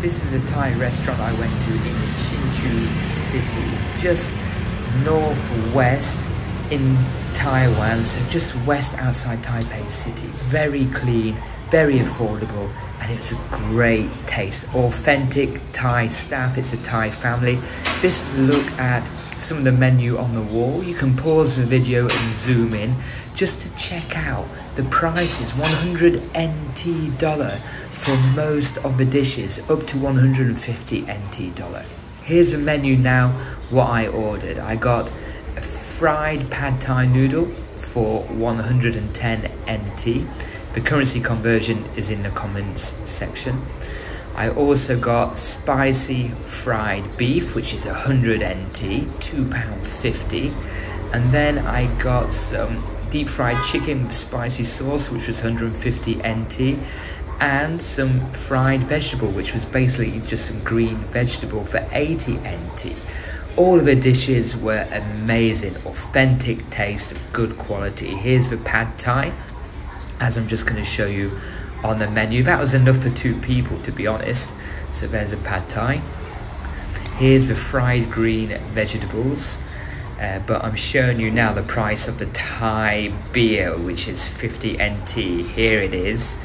This is a Thai restaurant I went to in Hsinchu City, just northwest in Taiwan, so just west outside Taipei City. Very clean, very affordable, and it was a great taste. Authentic Thai staff, it's a Thai family. This is a look at some of the menu on the wall. You can pause the video and zoom in just to check out the prices 100 NT dollar for most of the dishes up to 150 NT dollar. Here's the menu now what I ordered. I got a fried pad thai noodle for 110 NT. The currency conversion is in the comments section. I also got spicy fried beef, which is 100 NT, £2.50. And then I got some deep fried chicken with spicy sauce, which was 150 NT. And some fried vegetable, which was basically just some green vegetable for 80 NT. All of the dishes were amazing, authentic taste, good quality. Here's the pad thai, as I'm just going to show you on the menu. That was enough for two people, to be honest. So there's a pad thai. Here's the fried green vegetables. Uh, but I'm showing you now the price of the Thai beer, which is 50 NT. Here it is.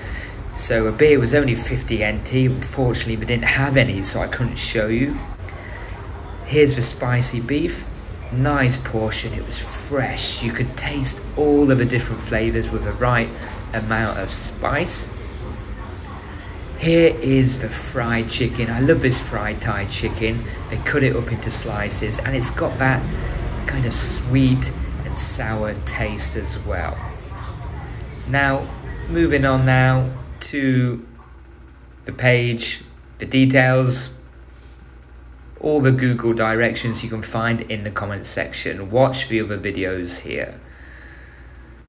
So a beer was only 50 NT. Unfortunately, we didn't have any, so I couldn't show you. Here's the spicy beef. Nice portion, it was fresh. You could taste all of the different flavors with the right amount of spice. Here is the fried chicken. I love this fried Thai chicken. They cut it up into slices and it's got that kind of sweet and sour taste as well. Now, moving on now to the page, the details, all the Google directions you can find in the comments section. Watch the other videos here.